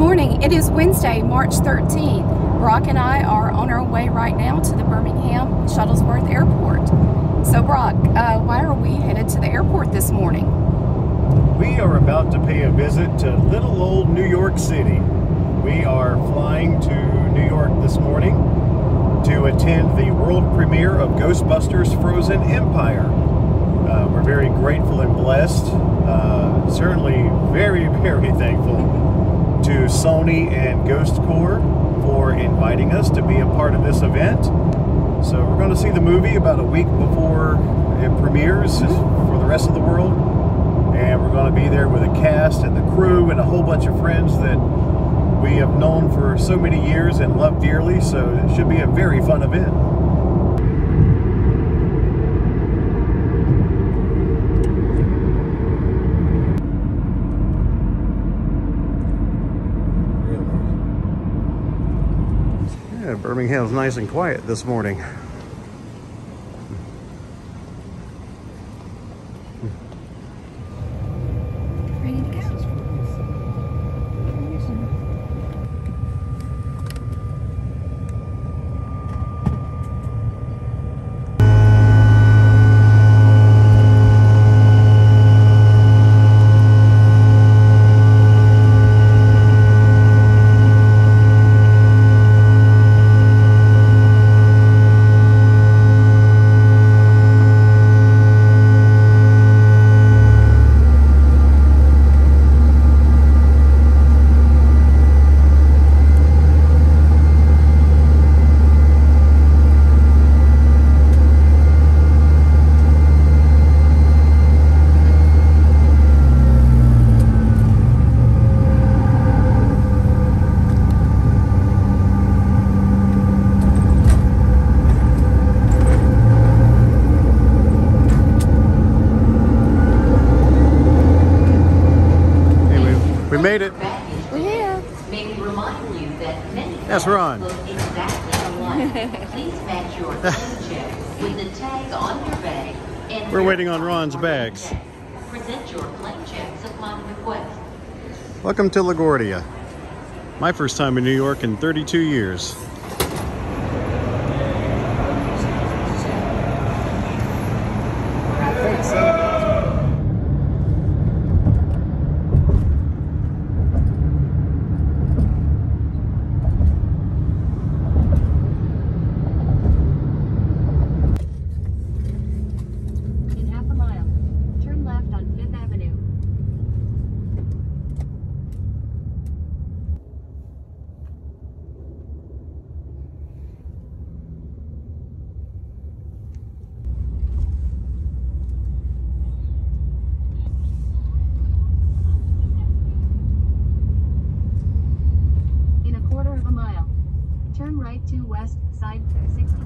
morning. It is Wednesday, March 13th. Brock and I are on our way right now to the Birmingham Shuttlesworth Airport. So, Brock, uh, why are we headed to the airport this morning? We are about to pay a visit to little old New York City. We are flying to New York this morning to attend the world premiere of Ghostbusters Frozen Empire. Uh, we're very grateful and blessed, uh, certainly very, very thankful to Sony and Ghost Corps for inviting us to be a part of this event. So we're going to see the movie about a week before it premieres mm-hmm. for the rest of the world. And we're going to be there with a cast and the crew and a whole bunch of friends that we have known for so many years and love dearly. So it should be a very fun event. Birmingham's nice and quiet this morning. Ready to go. Hey, we, we made it. We're here. May we remind you that many That's cars Ron. look exactly alike. Please match your claim check with the tag on your bag. and We're waiting on verify Ron's your bags. check. Present your claim checks upon request. Welcome to LaGuardia. My first time in New York in 32 years. In half a mile, turn left on Fifth Avenue. In a quarter of a mile, turn right to west side 60.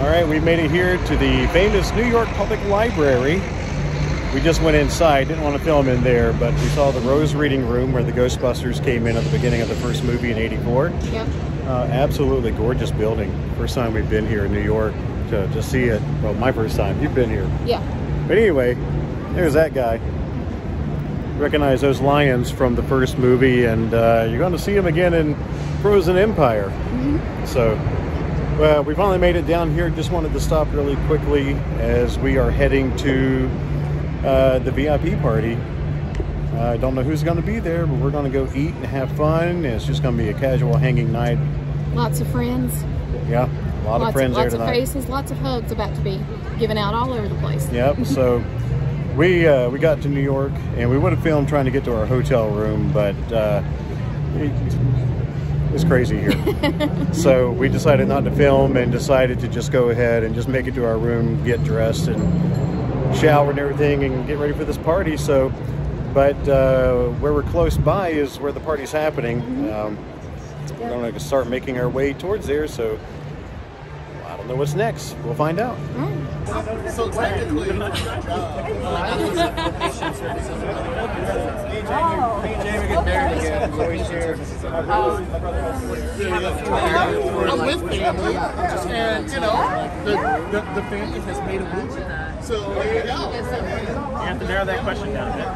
All right, we made it here to the famous New York Public Library. We just went inside, didn't want to film in there, but we saw the Rose Reading Room where the Ghostbusters came in at the beginning of the first movie in 84. Yep. Uh, absolutely gorgeous building. First time we've been here in New York to, to see it. Well, my first time. You've been here. Yeah. But anyway, there's that guy. Recognize those lions from the first movie, and uh, you're going to see them again in Frozen Empire. So, well, we finally made it down here. Just wanted to stop really quickly as we are heading to uh, the VIP party. I don't know who's going to be there, but we're going to go eat and have fun. It's just going to be a casual hanging night. Lots of friends. Yeah, a lot lots of friends there Lots of faces, lots of hugs about to be given out all over the place. Yep. So we uh, we got to New York, and we would have filmed trying to get to our hotel room, but uh, it's crazy here. so we decided not to film and decided to just go ahead and just make it to our room, get dressed, and shower and everything, and get ready for this party. So, but uh, where we're close by is where the party's happening. Um, we're going to start making our way towards there. So I don't know what's next. We'll find out. So technically, uh, me and Jamie get married again, so we share. I'm um, with family, and you know, the, the, the family has made a move. So there you go. You have to narrow that question down a bit.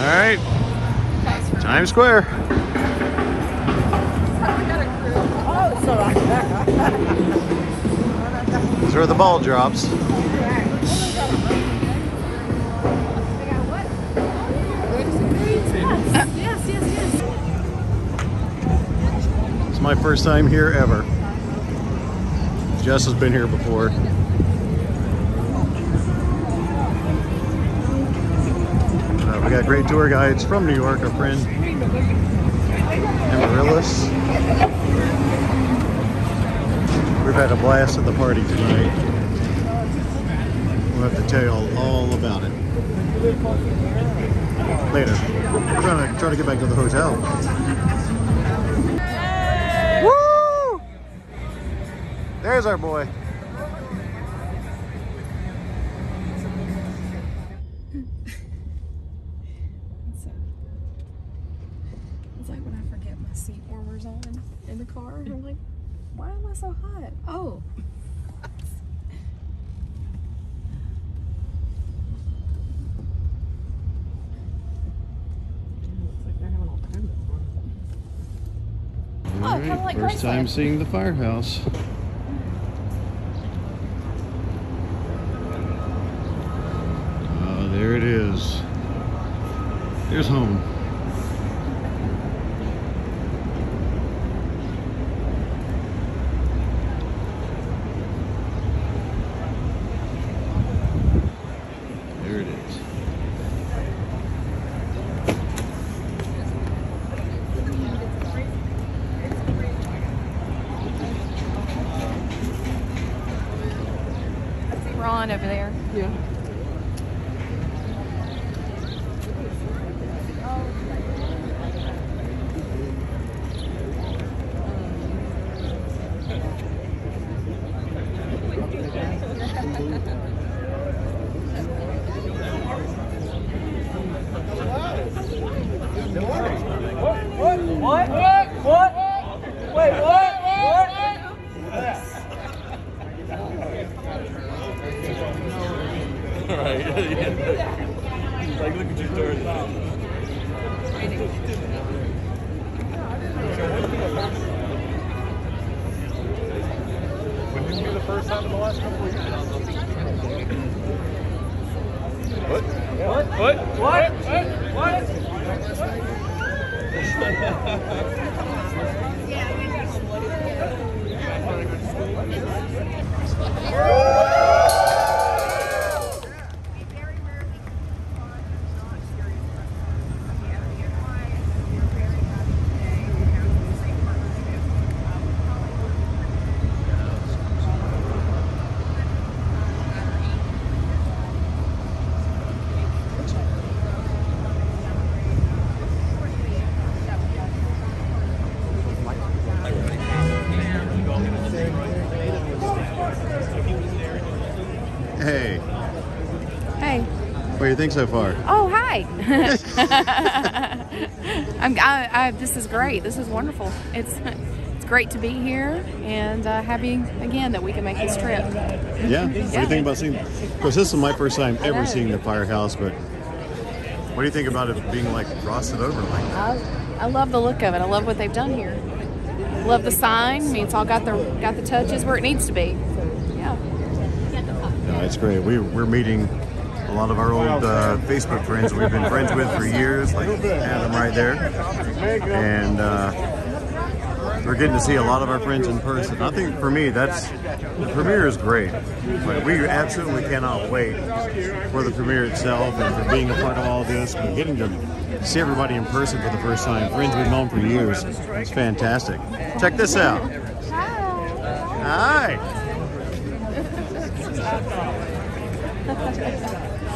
All right, Times Square. These are the ball drops. Yes, yes, yes. It's my first time here ever. Jess has been here before. We got great tour guides from New York, our friend Amaryllis. We've had a blast at the party tonight. We'll have to tell you all, about it later. We're trying to try to get back to the hotel. Woo! There's our boy. Oh. All like first time seeing the firehouse. Oh, there it is. There's home. There it is. I see Ron over there. out. What? What? What? What? What? What? what? Do you think so far? Oh, hi. I'm, I, I, this is great. This is wonderful. It's it's great to be here and uh, happy again that we can make this trip. Yeah. What do you think about seeing? Of course, this is my first time ever seeing the firehouse, but what do you think about it being like frosted over like? I, I love the look of it. I love what they've done here. Love the sign. I mean, it's all got the got the touches where it needs to be. So, yeah. No, it's great. We, we're meeting a lot of our old uh, Facebook friends we've been friends with for years, like Adam right there. And uh, we're getting to see a lot of our friends in person. I think for me, that's the premiere is great. We absolutely cannot wait for the premiere itself and for being a part of all this and getting to see everybody in person for the first time. Friends we've known for years. It's fantastic. Check this out. Hi.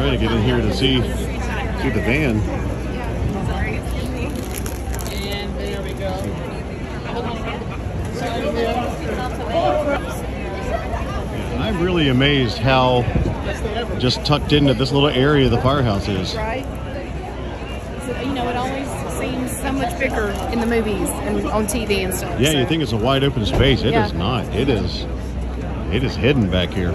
Trying to get in here to see see the van. And there we go. I'm really amazed how just tucked into this little area the firehouse is. Right? You know, it always seems so much bigger in the movies and on TV and stuff. Yeah, so. you think it's a wide open space. It is Yeah. not. It is it is hidden back here.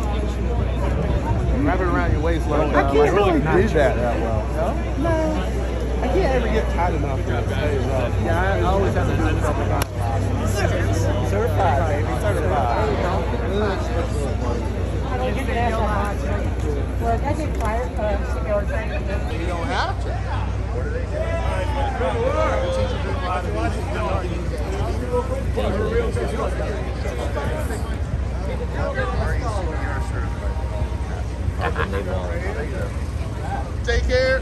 Wrap it around your waist like. I can't really do that that well. No? I can't ever get tight enough to stay up. Yeah, I, I always have to do it a couple times. Certified, baby. Certified. You don't have to. Take care.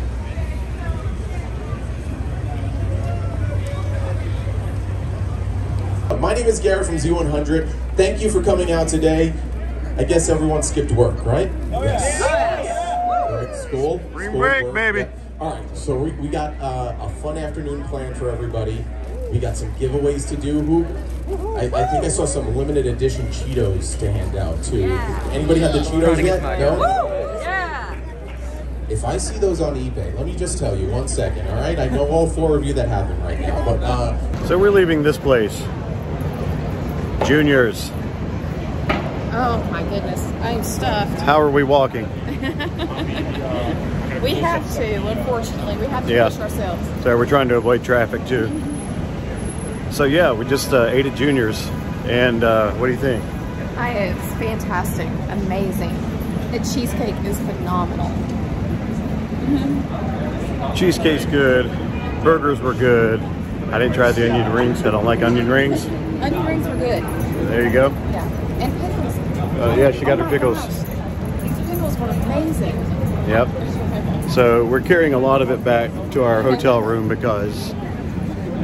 My name is Garrett from Z100. Thank you for coming out today. I guess everyone skipped work, right? yes. Right, school. Spring school, break, work, baby. yeah. All right, so we, we got uh, a fun afternoon planned for everybody. We got some giveaways to do. Who? I, I think I saw some limited edition Cheetos to hand out too. Anybody have the Cheetos yet? No. If I see those on eBay, let me just tell you one second, all right? I know all four of you that have them right now, but uh, So we're leaving this place. Juniors, Oh my goodness, I'm stuffed. how are we walking? We have to, unfortunately, we have to Yeah. push ourselves. So we're trying to avoid traffic too. So yeah, we just uh, ate at Juniors, and uh, what do you think? I, it's fantastic, amazing. The cheesecake is phenomenal. Cheesecake's good, burgers were good. I didn't try the onion rings. I don't like onion rings. Onion rings were good. There you go. Yeah, and pickles. Uh, yeah, she got her pickles. These pickles were amazing. Yep. So we're carrying a lot of it back to our hotel room because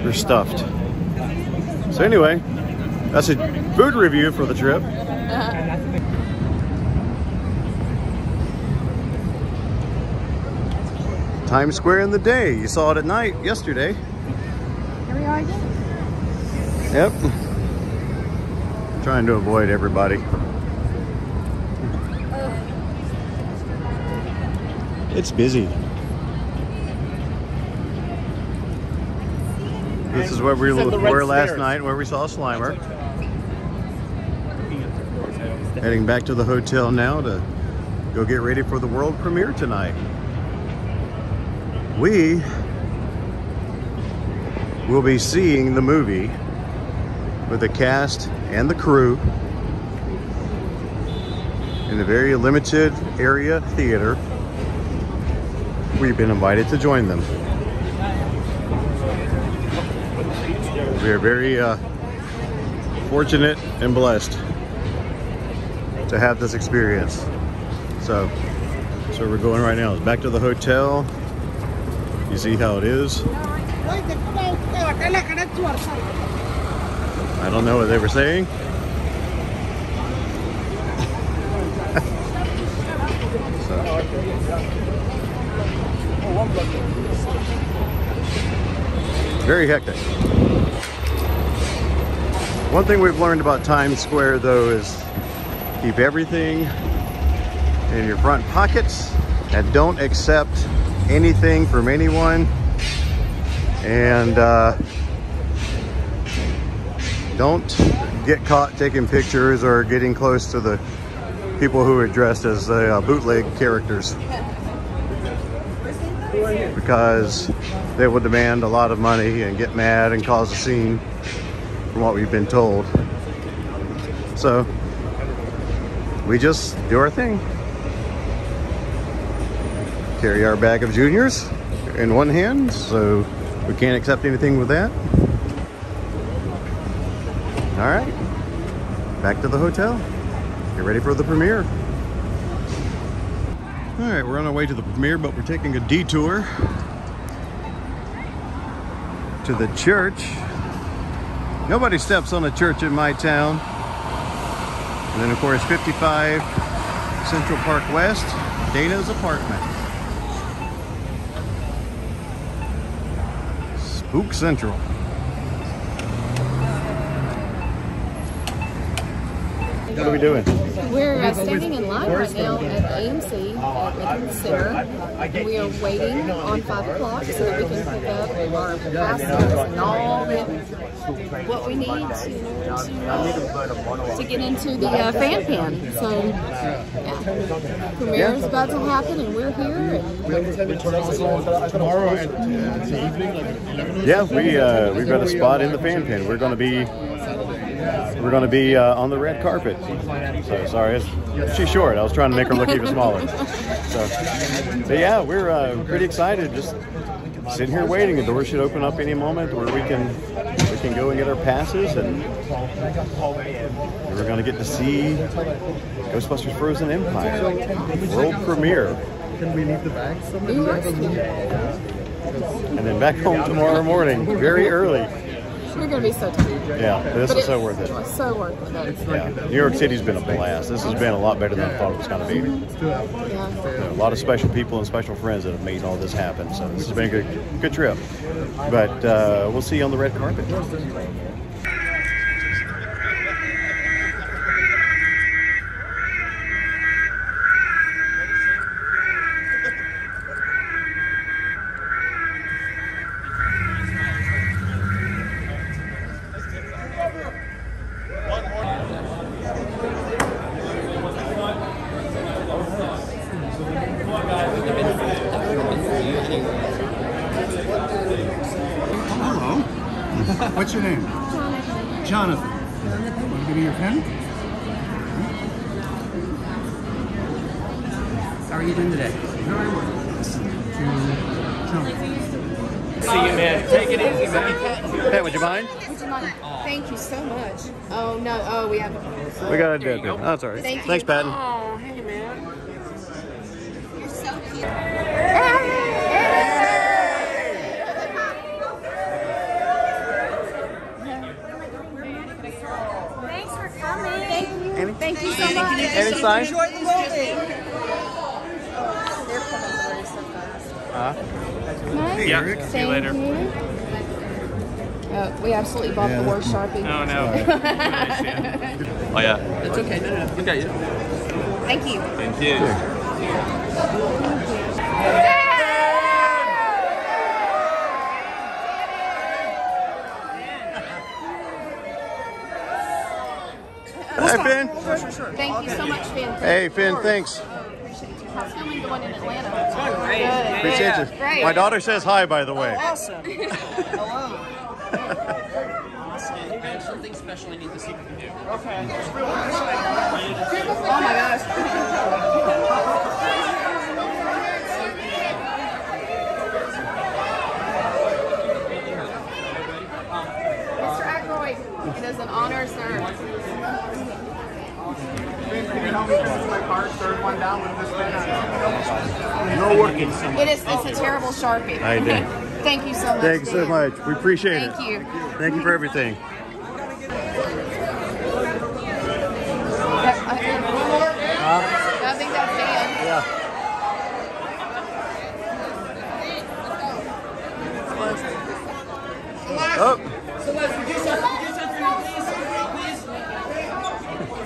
we're stuffed. So anyway, that's a food review for the trip. Times Square in the day. You saw it at night yesterday. Here we are again. Yep. Trying to avoid everybody. It's busy. This is where we It's in the red were last stairs. night, where we saw Slimer. Uh, Heading back to the hotel now to go get ready for the world premiere tonight. We will be seeing the movie with the cast and the crew in a very limited area theater. We've been invited to join them. We are very uh, fortunate and blessed to have this experience. So, so we're going right now. Back to the hotel. You see how it is. I don't know what they were saying. Very hectic. One thing we've learned about Times Square though is keep everything in your front pockets and don't accept anything from anyone and uh, don't get caught taking pictures or getting close to the people who are dressed as the uh, bootleg characters because they will demand a lot of money and get mad and cause a scene from what we've been told. So we just do our thing. Carry our bag of juniors in one hand, so we can't accept anything with that. All right, back to the hotel. Get ready for the premiere. All right, we're on our way to the premiere, but we're taking a detour to the church. Nobody steps on a church in my town. And then of course 55 Central Park West, Dana's apartment. Spook Central. What are we doing? We're uh, standing in line right now at AMC at Lincoln Center. We are waiting on 5 o'clock so that we can pick up our passes and all that, what we need to, to, to get into the uh, fan pen. So, yeah. Premiere is about to happen and we're here. And Tomorrow at the evening, like at 11 Yeah, we uh, we've got a spot in the fan pin. We're going to be we're going to be uh, on the red carpet. So sorry, she's short. I was trying to make her look even smaller. So, but yeah, we're uh, pretty excited. Just sitting here waiting. The door should open up any moment where we can we can go and get our passes, and we're going to get to see Ghostbusters: Frozen Empire world premiere, Can we leave the bag somewhere? New York City. and then back home tomorrow morning, very early. We're going to be so tired. Yeah, this But is so worth it. So worth it. Yeah, New York City's been a blast. This has been a lot better than I thought it was going to be. Yeah. A lot of special people and special friends that have made all this happen. So this has been a good, good trip. But uh, we'll see you on the red carpet. That's all right. Thank you. Thanks, Patton. Oh, hey, man. You're so cute. Thanks for coming. Thank you. Thank you so much. Any sign? Enjoy the movie. They're coming through so fast. Uh, Nice. Yeah, see you later. you. Uh, we absolutely bought Yeah, the worst Sharpie. Oh, no. oh, yeah. It's okay. No, no. Look at you. Thank you. Thank you. Hey, Finn. Thank you so much, Finn. Hey, Finn, thanks. Appreciate you. How's filming going in Atlanta? Good. Appreciate you. My daughter says hi, by the way. Oh, awesome. Something special I need to see if you can do. Okay. Oh my gosh. Mr. Aykroyd, it is an honor, sir. Can you help me finish my card? Third one down with this pen. No working. It is it's a terrible Sharpie. I did. Thank you so much. Thank you so much. We appreciate it. Thank you. Thank you for everything. That- I, I think that's Dan. Yeah. Oh, Celeste, would you sign, would you sign for me, please? Please?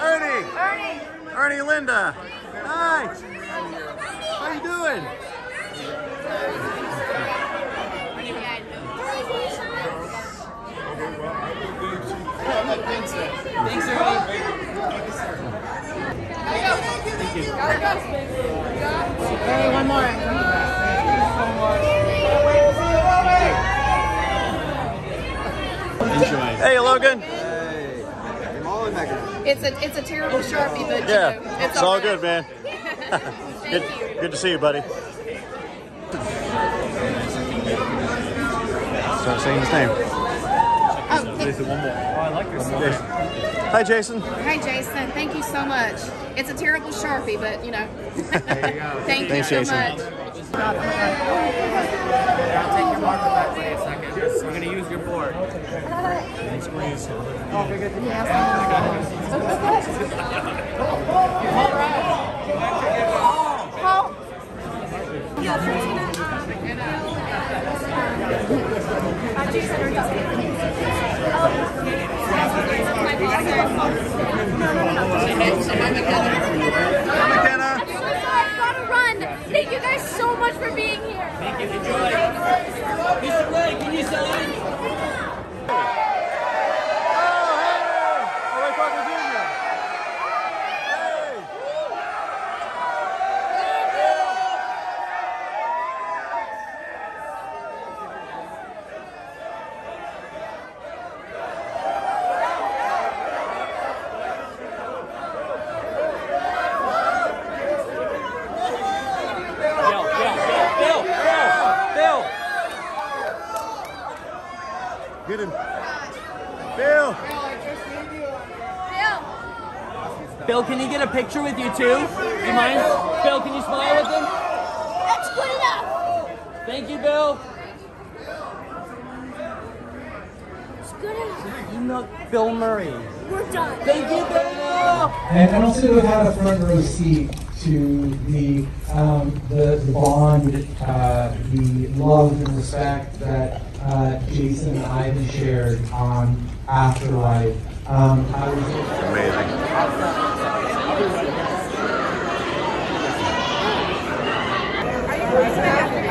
Ernie. Ernie. Ernie Linda. Hi. How you doing? Thanks. Hey, one. Hey, Logan. It's a it's a terrible oh. Sharpie, but Yeah, you know, it's all good, man. Thank Good, you. good to see you, buddy. Start saying his name. Oh, th- Jason. Oh, hi, Jason. hi, Jason. Thank you so much. It's a terrible Sharpie, but you know. Thank Thanks, you Jason. so much. I'll take your marker back for a second. I'm going to use your board. McKenna. I've got to run. Thank you guys so much for being here. Thank you. Enjoy. Mr. Blake, can you sign? Bill, Bill, Bill, Bill, Bill. Get him. Bill. Bill, can he get a picture with you too? Do You mind? Bill, can you smile with him? That's good enough. Thank you, Bill. It's good enough. You know Bill Murray. We're done. Thank you, Bill. And, and also to have a front row seat to the um, the, the bond, uh, the love and respect that uh, Jason and Ivan shared on Afterlife. Um, I was Amazing. What's that?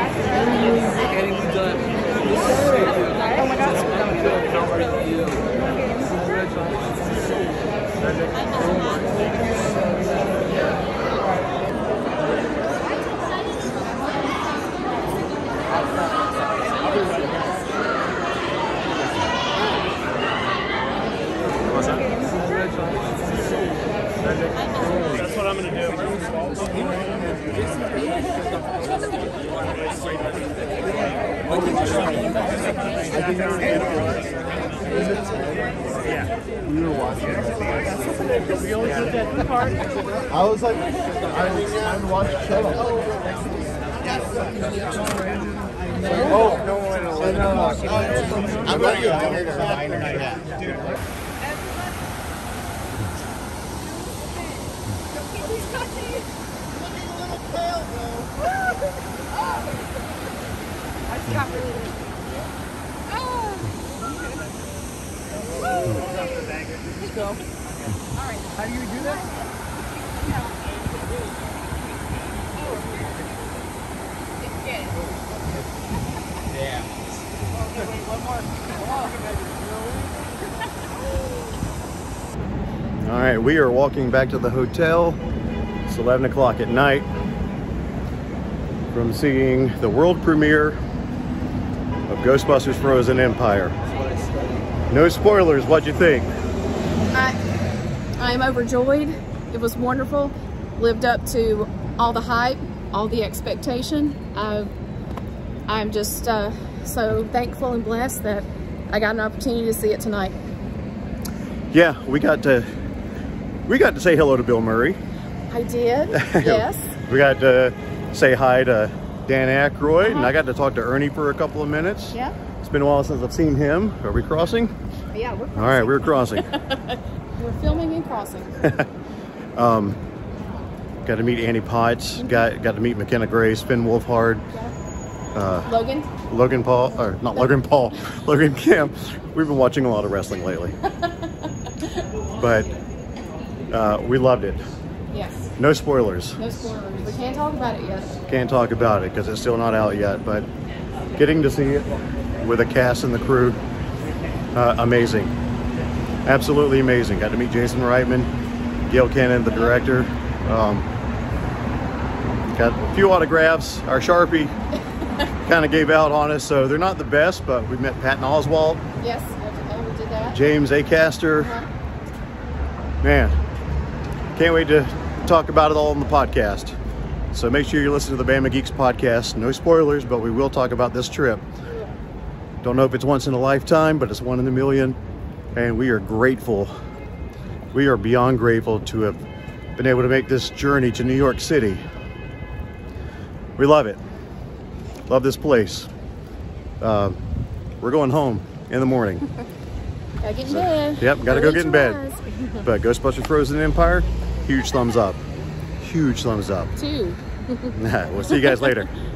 That's what I'm gonna do. I was like, I was trying to watch the show. Oh, no, no, no, no. I'm going to get dinner tonight. All right, we are walking back to the hotel. It's 11 o'clock at night from seeing the world premiere Ghostbusters Frozen Empire. No spoilers, what'd you think? I, I am overjoyed. It was wonderful. Lived up to all the hype, all the expectation. I, I'm just uh, so thankful and blessed that I got an opportunity to see it tonight. Yeah, we got to we got to say hello to Bill Murray. I did, yes. we got to say hi to Dan Aykroyd, and I got to talk to Ernie for a couple of minutes. Yeah. It's been a while since I've seen him. Are we crossing? Yeah, we're crossing. All right, we're crossing. we're filming and crossing. um, got to meet Annie Potts. Got got to meet McKenna Grace, Finn Wolfhard. Uh, Logan. Logan Paul, or not Logan Paul, Logan Kim. We've been watching a lot of wrestling lately. but uh, we loved it. Yes. No spoilers. No spoilers. We can't talk about it yet. Can't talk about it because it's still not out yet, but getting to see it with the cast and the crew, uh, amazing. Absolutely amazing. Got to meet Jason Reitman, Gil Kenan, the director. Um, got a few autographs. Our Sharpie kind of gave out on us, so they're not the best, but we met Patton Oswalt. Yes, we did that. James Acaster. Uh -huh. Man, can't wait to talk about it all on the podcast. So make sure you listen to the Bama Geeks podcast. No spoilers, but we will talk about this trip. Don't know if it's once in a lifetime, but it's one in a million. And we are grateful. We are beyond grateful to have been able to make this journey to New York City. We love it. Love this place. Uh, we're going home in the morning. gotta get in bed. Yep, gotta go get in bed. but Ghostbusters Frozen Empire, huge thumbs up. Huge thumbs up. Two. we'll see you guys later.